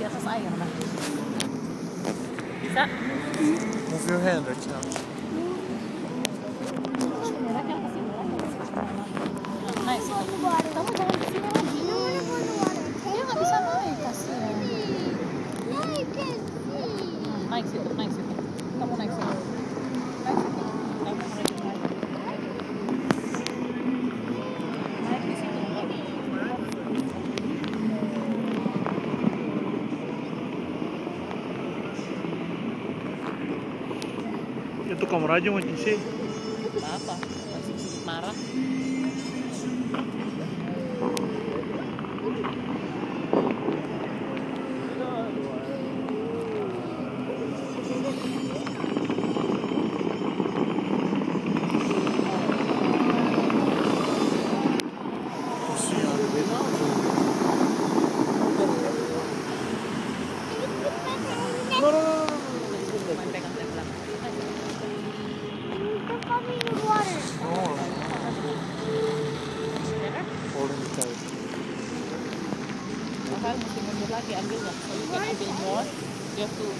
di atas air nah bisa Move your hand, Rachel. Sini, Rakel ke sini, Ya kamu aja mau isi. Apa? Masih marah. sekarang mesti mundur lagi ambil nggak? Kalau ambil bot, ya tuh